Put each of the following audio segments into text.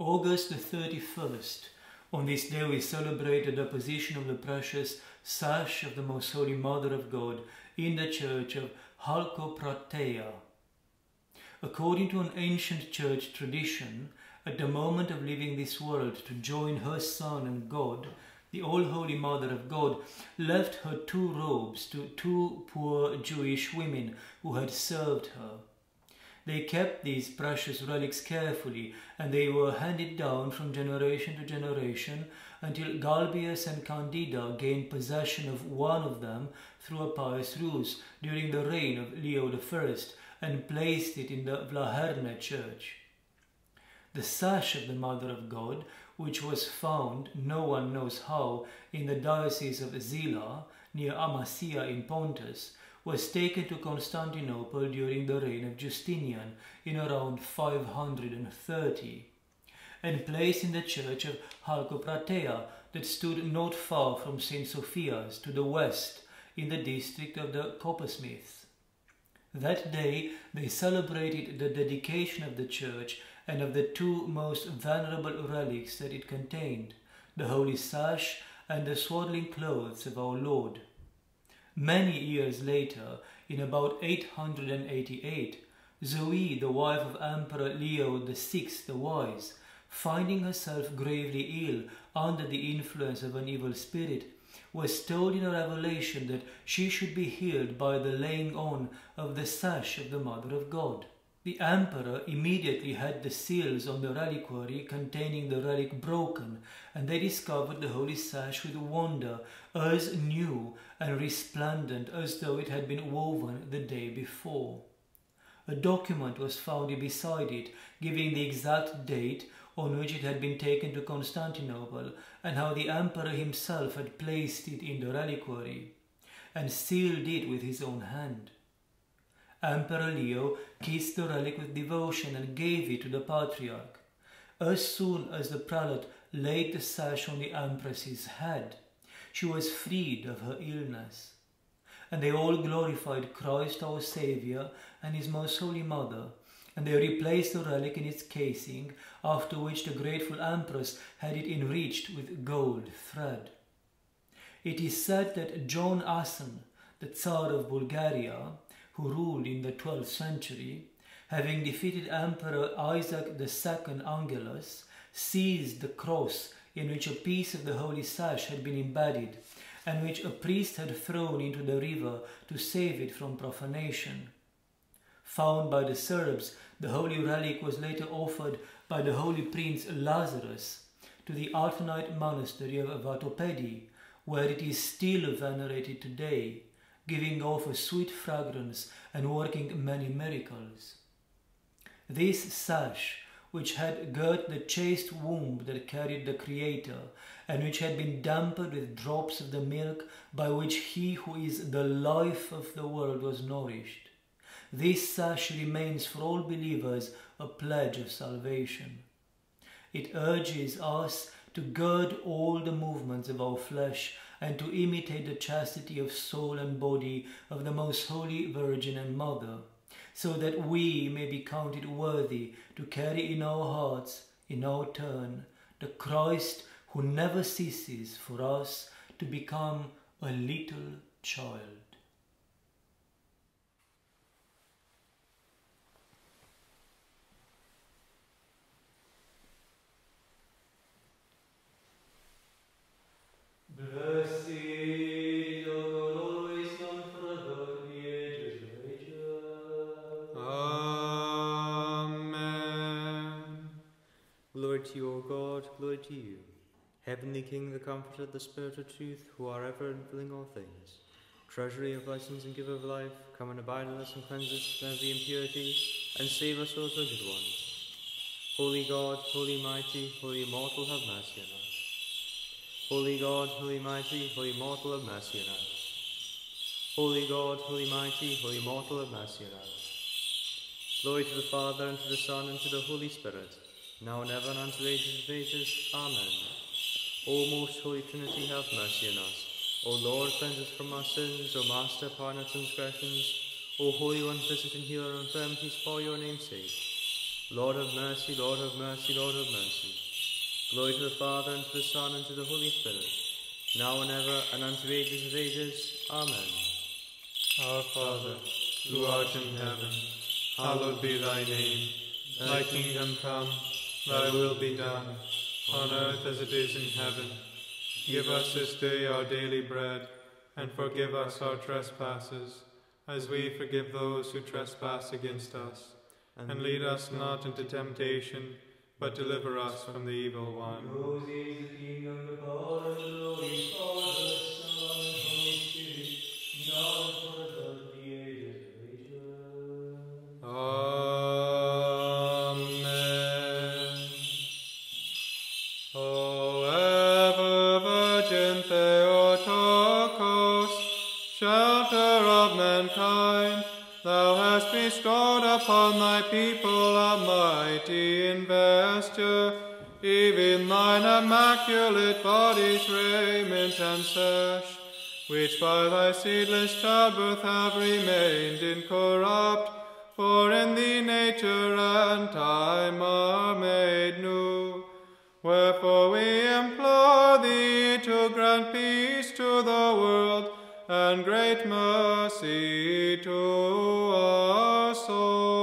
August the 31st. On this day we celebrate the deposition of the precious sash of the Most Holy Mother of God in the church of Chalcoprateia. According to an ancient church tradition, at the moment of leaving this world to join her Son and God, the All Holy Mother of God left her two robes to two poor Jewish women who had served her. They kept these precious relics carefully, and they were handed down from generation to generation until Galbius and Candida gained possession of one of them through a pious ruse during the reign of Leo I and placed it in the Vlaherne church. The sash of the Mother of God, which was found, no one knows how, in the diocese of Zila, near Amasia in Pontus, was taken to Constantinople during the reign of Justinian in around 530 and placed in the church of Chalcoprateia that stood not far from St. Sophia's to the west in the district of the coppersmiths. That day they celebrated the dedication of the church and of the two most venerable relics that it contained, the holy sash and the swaddling clothes of our Lord. Many years later, in about 888, Zoe, the wife of Emperor Leo VI the Wise, finding herself gravely ill under the influence of an evil spirit, was told in a revelation that she should be healed by the laying on of the sash of the Mother of God. The emperor immediately had the seals on the reliquary containing the relic broken, and they discovered the holy sash with wonder, as new and resplendent as though it had been woven the day before. A document was found beside it, giving the exact date on which it had been taken to Constantinople, and how the emperor himself had placed it in the reliquary, and sealed it with his own hand. Emperor Leo kissed the relic with devotion and gave it to the patriarch. As soon as the prelate laid the sash on the empress's head, she was freed of her illness. And they all glorified Christ our Saviour and his most holy mother, and they replaced the relic in its casing, after which the grateful empress had it enriched with gold thread. It is said that John Asen, the Tsar of Bulgaria, who ruled in the 12th century, having defeated Emperor Isaac II Angelus, seized the cross in which a piece of the holy sash had been embedded, and which a priest had thrown into the river to save it from profanation. Found by the Serbs, the holy relic was later offered by the holy prince Lazarus to the Athonite monastery of Vatopedi, where it is still venerated today giving off a sweet fragrance and working many miracles. This sash, which had girt the chaste womb that carried the Creator, and which had been dampened with drops of the milk by which he who is the life of the world was nourished. This sash remains for all believers a pledge of salvation. It urges us to gird all the movements of our flesh and to imitate the chastity of soul and body of the most holy Virgin and Mother, so that we may be counted worthy to carry in our hearts, in our turn, the Christ who never ceases for us to become a little child. Glory to your God, glory to you. Heavenly King, the Comforter, the Spirit of truth, who are ever and filling all things, treasury of blessings and giver of life, come and abide in us and cleanse us from every impurity, and save us the good ones. Holy God, holy mighty, holy immortal, have mercy on us. Holy God, holy mighty, holy immortal, have mercy on us. Holy God, holy mighty, holy immortal, have mercy on us. Glory to the Father, and to the Son, and to the Holy Spirit, now and ever and unto ages of ages. Amen. O most holy Trinity, have mercy on us. O Lord, cleanse us from our sins. O Master, pardon our transgressions. O Holy One, visit and heal our infirmities for your name's sake. Lord of mercy, Lord of mercy, Lord of mercy. Glory to the Father, and to the Son, and to the Holy Spirit, now and ever, and unto ages of ages. Amen. Our Father, who art in heaven, hallowed be thy name. Thy kingdom come, thy will be done, on earth as it is in heaven. Give us this day our daily bread, and forgive us our trespasses, as we forgive those who trespass against us. And lead us not into temptation, but deliver us from the evil one. Yours is the kingdom, the power, and the glory, Son, and Holy Spirit, now and forever, the of. Amen. O ever Virgin Theotokos, shelter of mankind, thou hast bestowed upon thy people a immaculate body's raiment and sash, which by thy seedless childbirth have remained incorrupt, for in thee nature and time are made new. Wherefore we implore thee to grant peace to the world and great mercy to us all.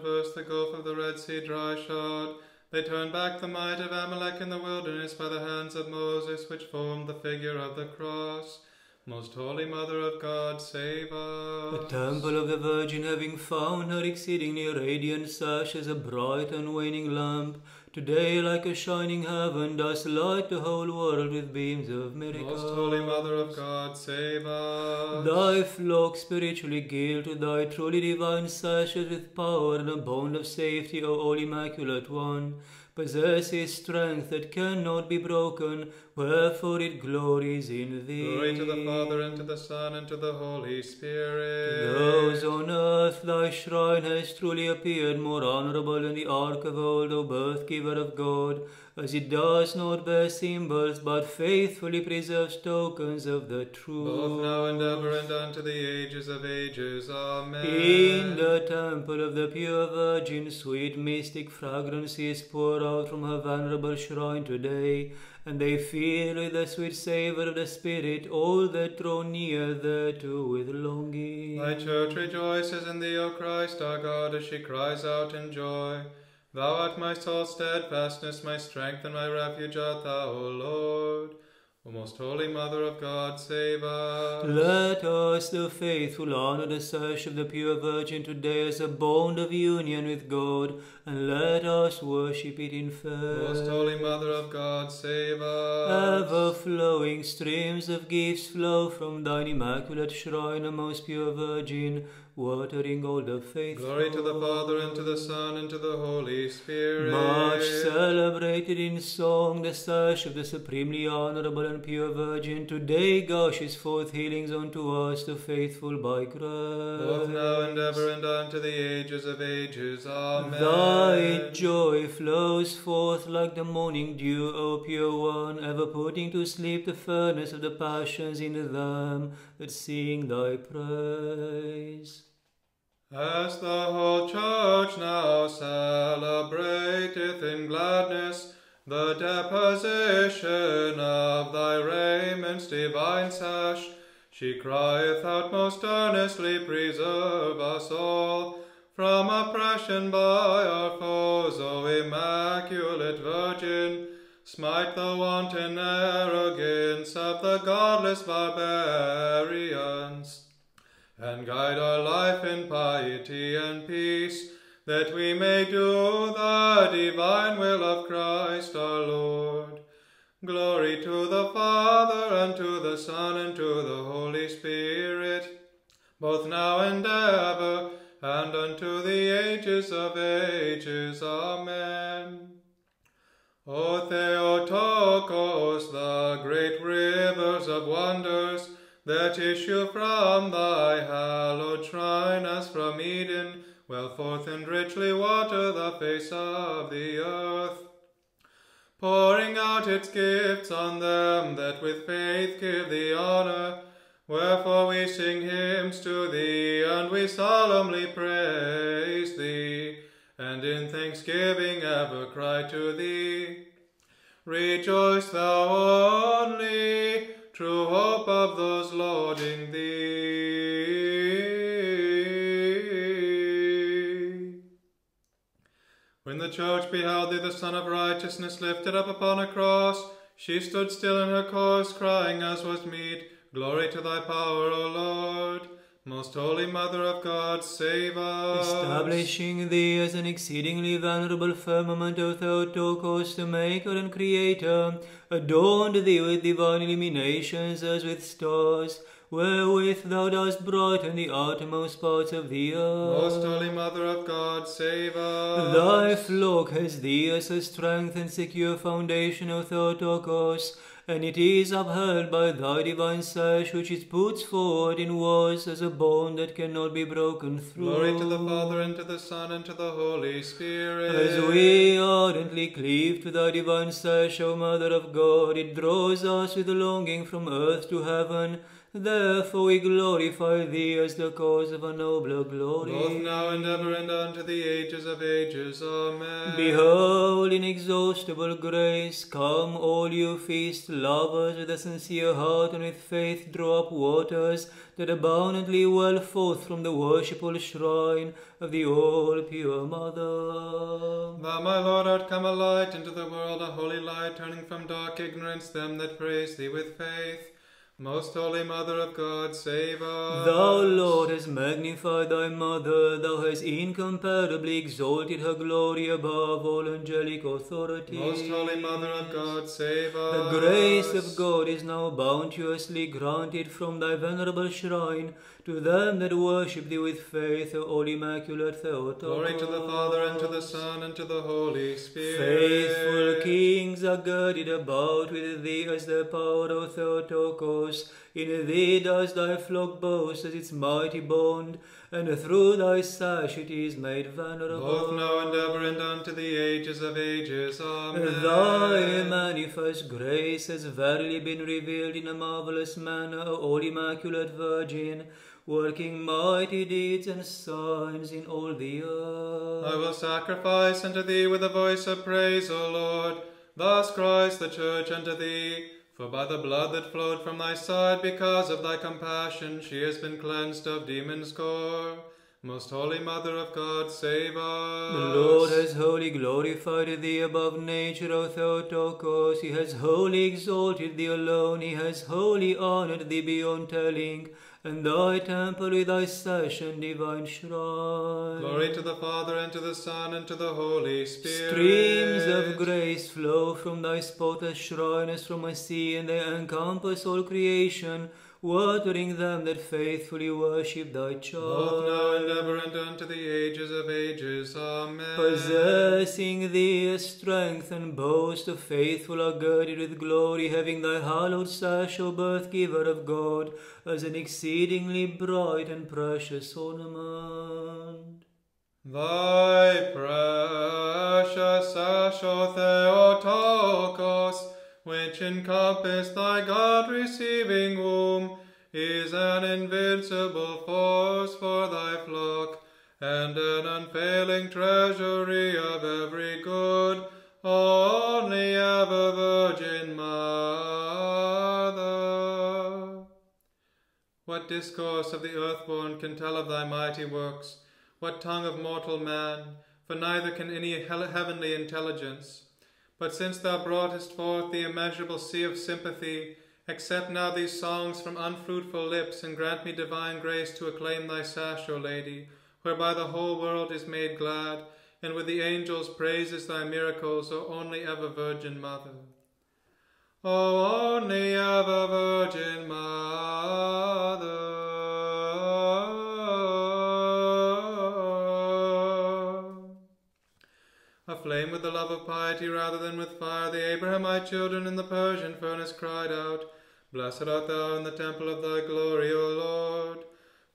Traversed the gulf of the Red Sea dry shod, they turned back the might of Amalek in the wilderness by the hands of Moses, which formed the figure of the cross. Most Holy Mother of God, save us. The temple of the Virgin, having found her exceedingly radiant sash as a bright and waning lamp, today like a shining heaven dost light the whole world with beams of miracles. Most Holy Mother of God, save us. Thy flock spiritually gild to thy truly divine sashes with power and a bond of safety, O all immaculate one, possesses strength that cannot be broken, wherefore it glories in thee. Glory to the Father, and to the Son, and to the Holy Spirit. Those on earth thy shrine has truly appeared more honorable than the ark of old, O birth giver of God, as it does not bear symbols, but faithfully preserves tokens of the truth. Both now and ever, and unto the ages of ages. Amen. In the temple of the pure Virgin, sweet mystic fragrances pour out from her venerable shrine today, and they fill with the sweet savour of the Spirit all that draw near thereto with longing. Thy church rejoices in thee, O Christ our God, as she cries out in joy. Thou art my soul's steadfastness, my strength, and my refuge art thou, O Lord. O most holy Mother of God, save us. Let us, the faithful, honor the search of the pure Virgin today as a bond of union with God, and let us worship it in faith. Most holy Mother of God, save us. Ever flowing streams of gifts flow from thine immaculate shrine, O most pure Virgin, watering all the faithful. Glory to the Father, and to the Son, and to the Holy Spirit. Much celebrated in song, the sash of the supremely honorable and pure Virgin, today gushes forth healings unto us, the faithful by Christ. Both now and ever, and unto the ages of ages. Amen. Thy joy flows forth like the morning dew, O pure one, ever putting to sleep the furnace of the passions in them that sing thy praise. As the whole church now celebrateth in gladness the deposition of thy raiments divine sash, she crieth out most earnestly, Preserve us all from oppression by our foes, O Immaculate Virgin. Smite the wanton arrogance of the godless barbarians and guide our life in piety and peace, that we may do the divine will of Christ our Lord. Glory to the Father, and to the Son, and to the Holy Spirit, both now and ever, and unto the ages of ages. Amen. O Theotokos, the great rivers of wonders, that issue from thy hallowed shrine as from Eden, well forth and richly water the face of the earth. pouring out its gifts on them that with faith give thee honor. Wherefore we sing hymns to thee, and we solemnly praise thee, and in thanksgiving ever cry to thee. Rejoice thou only, true hope of those lauding thee. When the church beheld thee, the Sun of Righteousness, lifted up upon a cross, she stood still in her course, crying as was meet, Glory to thy power, O Lord. Most holy Mother of God, save us. Establishing thee as an exceedingly venerable firmament, O Theotokos, the Maker and Creator, adorned thee with divine illuminations as with stars, wherewith thou dost brighten the outermost parts of the earth. Most holy Mother of God, save us. Thy flock has thee as a strength and secure foundation, O Theotokos, and it is upheld by thy divine sash, which it puts forward in words as a bond that cannot be broken through. Glory to the Father, and to the Son, and to the Holy Spirit. As we ardently cleave to thy divine sash, O Mother of God, it draws us with a longing from earth to heaven. Therefore we glorify thee as the cause of a nobler glory. Both now and ever and unto the ages of ages. Amen. Behold, inexhaustible grace, come, all you feast lovers, with a sincere heart and with faith draw up waters that abundantly well forth from the worshipful shrine of the all pure Mother. Thou, my Lord, art come a light into the world, a holy light, turning from dark ignorance them that praise thee with faith. Most holy Mother of God, save us. Thou, Lord, hast magnified thy mother, thou hast incomparably exalted her glory above all angelic authority. Most holy Mother of God, save us. The grace of God is now bounteously granted from thy venerable shrine to them that worship thee with faith, O all immaculate Theotokos. Glory to the Father, and to the Son, and to the Holy Spirit. Faithful kings are girded about with thee as the power, O Theotokos. In thee does thy flock boast as its mighty bond, and through thy sash it is made venerable. Both now and ever and unto the ages of ages. Amen. Thy manifest grace has verily been revealed in a marvelous manner, O all immaculate Virgin, working mighty deeds and signs in all the earth. I will sacrifice unto thee with a voice of praise, O Lord. Thus cries the church unto thee. For by the blood that flowed from thy side, because of thy compassion, she has been cleansed of demon's gore. Most holy Mother of God, save us. The Lord has wholly glorified thee above nature, O Theotokos. He has wholly exalted thee alone. He has wholly honored thee beyond telling, and thy temple with thy and divine shrine. Glory to the Father, and to the Son, and to the Holy Spirit. Streams of grace flow from thy spotless shrine as from a sea, and they encompass all creation, watering them that faithfully worship thy child. Both now and ever and unto the ages of ages. Amen. Possessing thee a strength and boast of faithful are girded with glory, having thy hallowed sash, O birth giver of God, as an exceedingly bright and precious ornament. Thy precious sash, O Theotokos, which encompassed thy God-receiving womb, is an invincible force for thy flock, and an unfailing treasury of every good, only ever Virgin Mother. What discourse of the earthborn can tell of thy mighty works? What tongue of mortal man? For neither can any heavenly intelligence. But since thou broughtest forth the immeasurable sea of sympathy, accept now these songs from unfruitful lips, and grant me divine grace to acclaim thy sash, O Lady, whereby the whole world is made glad, and with the angels praises thy miracles, O only ever Virgin Mother. O only ever Virgin Mother. Aflame with the love of piety rather than with fire, the Abrahamite children in the Persian furnace cried out, Blessed art thou in the temple of thy glory, O Lord.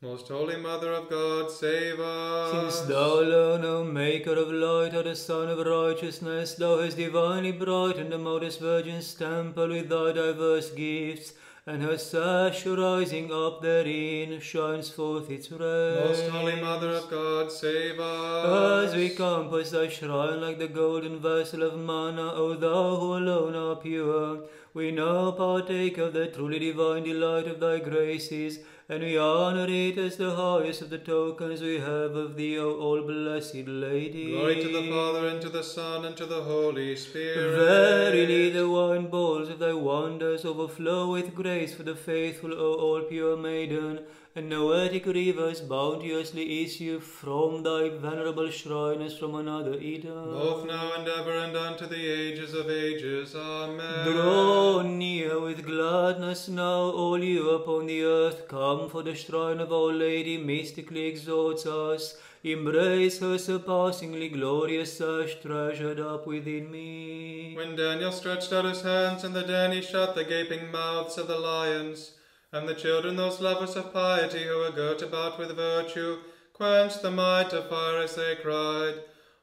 Most Holy Mother of God, save us. Since thou alone, O Maker of light, art the Sun of righteousness, thou hast divinely brightened the modest Virgin's temple with thy diverse gifts, and her sash rising up therein shines forth its rays. Most Holy Mother of God, save us. As we compass thy shrine like the golden vessel of manna, O thou who alone art pure, we now partake of the truly divine delight of thy graces, and we honor it as the highest of the tokens we have of thee, O all-blessed Lady. Glory to the Father, and to the Son, and to the Holy Spirit. Verily the wine bowls of thy wonders overflow with grace for the faithful, O all pure maiden, and noetic rivers bounteously issue from thy venerable shrine as from another Eden. Both now and ever, and unto the ages of ages. Amen. Draw near with gladness now, all you upon the earth, come for the shrine of Our Lady mystically exhorts us. Embrace her surpassingly glorious sash treasured up within me. When Daniel stretched out his hands, and the den he shut the gaping mouths of the lions, and the children, those lovers of piety who were girt about with virtue, quenched the might of fire as they cried,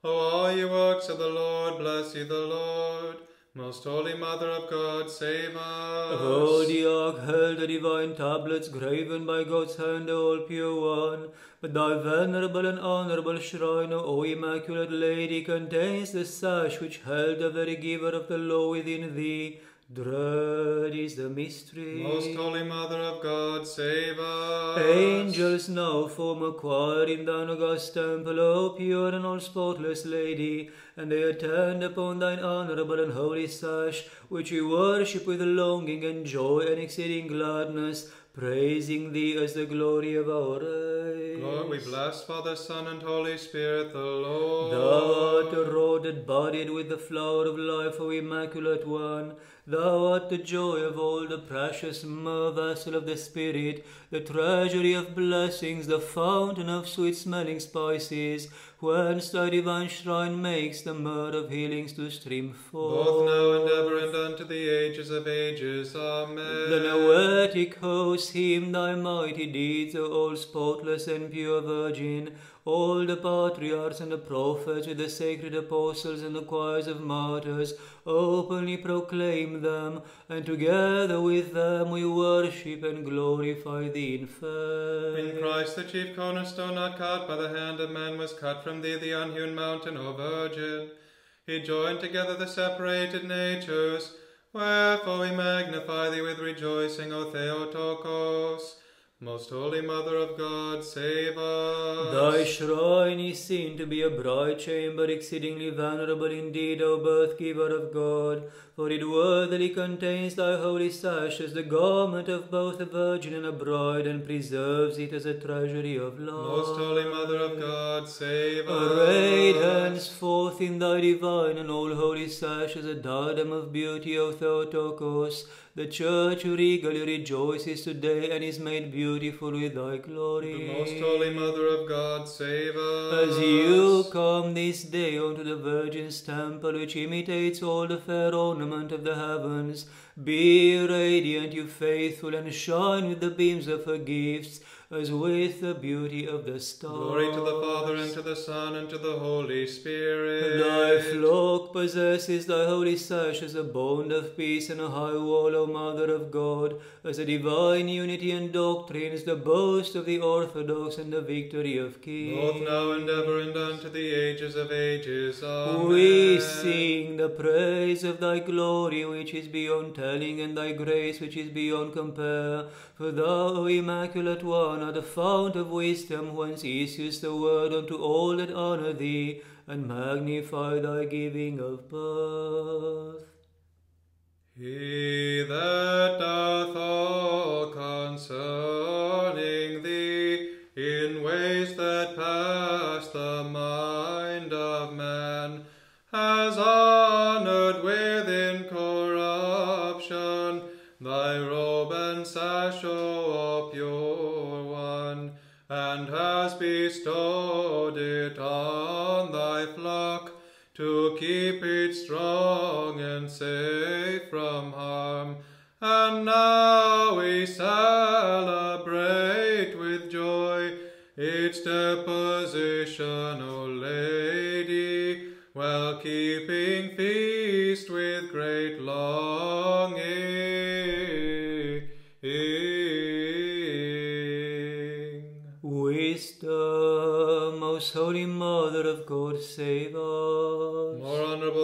O all ye works of the Lord, bless ye the Lord. Most Holy Mother of God, save us. Oh, the ark held the divine tablets graven by God's hand, all pure one. But thy venerable and honorable shrine, O Immaculate Lady, contains the sash which held the very giver of the law within thee. Dread is the mystery. Most Holy Mother of God, save us. Angels now form a choir in thine august temple, O pure and all spotless Lady, and they attend upon thine honorable and holy sash, which we worship with longing and joy and exceeding gladness, praising thee as the glory of our race. Lord, we bless Father, Son, and Holy Spirit, the Lord. Thou art the rod that budded with the flower of life, O Immaculate One. Thou art the joy of all, the precious myrrh vessel of the Spirit, the treasury of blessings, the fountain of sweet smelling spices, whence thy divine shrine makes the myrrh of healings to stream forth. Both now and ever, and unto the ages of ages. Amen. The noetic host hymn thy mighty deeds, O all spotless and pure Virgin. All the patriarchs and the prophets with the sacred apostles and the choirs of martyrs openly proclaim them, and together with them we worship and glorify thee in faith. In Christ, the chief cornerstone, not cut by the hand of man, was cut from thee the unhewn mountain, O Virgin. He joined together the separated natures. Wherefore we magnify thee with rejoicing, O Theotokos. Most Holy Mother of God, save us. Thy shrine is seen to be a bright chamber, exceedingly venerable indeed, O birth giver of God, for it worthily contains thy holy sash as the garment of both a virgin and a bride, and preserves it as a treasury of love. Most Holy Mother of God, save us. Arrayed henceforth in thy divine and all holy sash as a diadem of beauty, O Theotokos, the church regally rejoices today and is made beautiful with thy glory. The most Holy Mother of God, save us. As you come this day unto the Virgin's temple, which imitates all the fair ornament of the heavens, be radiant, you faithful, and shine with the beams of her gifts, as with the beauty of the stars. Glory to the Father, and to the Son, and to the Holy Spirit. Thy flock possesses thy holy sash as a bond of peace and a high wall, O Mother of God, as a divine unity and doctrine, is the boast of the Orthodox and the victory of kings. Both now and ever, and unto the ages of ages. Amen. We sing the praise of thy glory, which is beyond telling, and thy grace, which is beyond compare. For thou, O Immaculate One, art the fount of wisdom, whence issues the word unto all that honor thee, and magnify thy giving of birth. He that doth all concerning thee keep it strong and safe from harm. And now we celebrate with joy its deposition, O Lady, while keeping feast with great longing. Wisdom, most holy Mother of God, save us.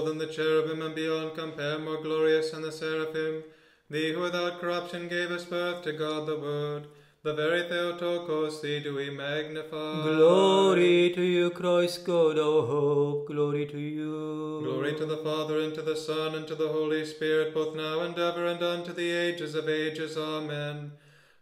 Than the cherubim and beyond compare, more glorious than the seraphim. Thee who without corruption gave us birth to God the Word, the very Theotokos, thee do we magnify. Glory to you, Christ God, our hope. Glory to you. Glory to the Father, and to the Son, and to the Holy Spirit, both now and ever, and unto the ages of ages. Amen.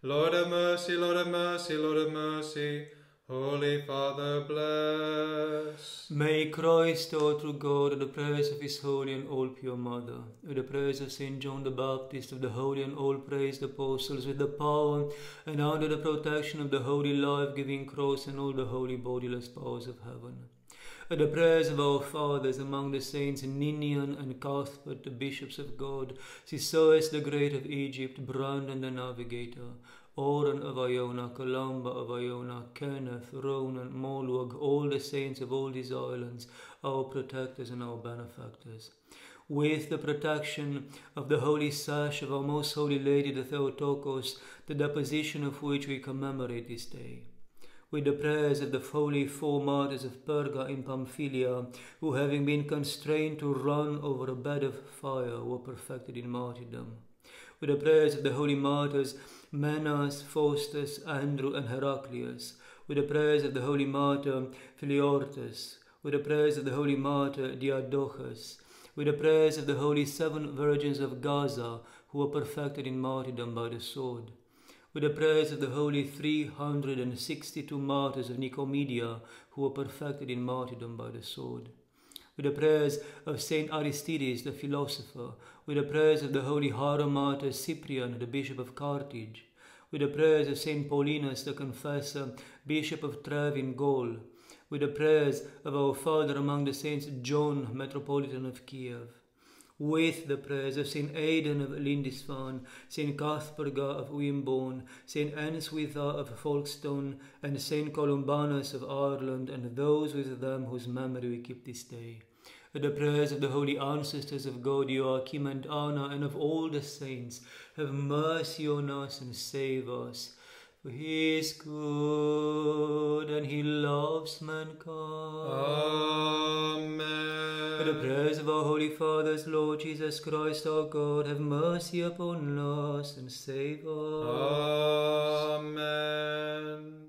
Lord have mercy, Lord have mercy, Lord have mercy. Holy Father, bless. May Christ, our true God, with the prayers of his holy and all pure mother, with the prayers of Saint John the Baptist, of the holy and all praised apostles, with the power and under the protection of the holy life-giving cross and all the holy bodiless powers of heaven. With the prayers of our fathers among the saints Ninian and Cuthbert, the bishops of God, Sisoes the great of Egypt, Brendan the navigator, Oran of Iona, Columba of Iona, Kenneth, Ronan, Moluag, all the saints of all these islands, our protectors and our benefactors. With the protection of the holy sash of our most holy Lady the Theotokos, the deposition of which we commemorate this day. With the prayers of the holy four martyrs of Perga in Pamphylia, who having been constrained to run over a bed of fire were perfected in martyrdom with the prayers of the holy martyrs Menas, Faustus, Andrew, and Heraclius, with the prayers of the holy martyr Philiortus, with the prayers of the holy martyr Diadochus, with the prayers of the holy seven virgins of Gaza, who were perfected in martyrdom by the sword, with the prayers of the holy three hundred and sixty-two martyrs of Nicomedia, who were perfected in martyrdom by the sword with the prayers of Saint Aristides the philosopher, with the prayers of the holy Hieromartyr Cyprian, the bishop of Carthage, with the prayers of Saint Paulinus the confessor, bishop of Treves in Gaul, with the prayers of our Father among the saints John, metropolitan of Kiev, with the prayers of Saint Aidan of Lindisfarne, Saint Cuthberga of Wimborne, Saint Eanswitha of Folkestone, and Saint Columbanus of Ireland, and those with them whose memory we keep this day. The prayers of the holy ancestors of God, Joachim and Anna, and of all the saints, have mercy on us and save us. For he is good and he loves mankind. Amen. With the prayers of our holy fathers, Lord Jesus Christ our God, have mercy upon us and save us. Amen.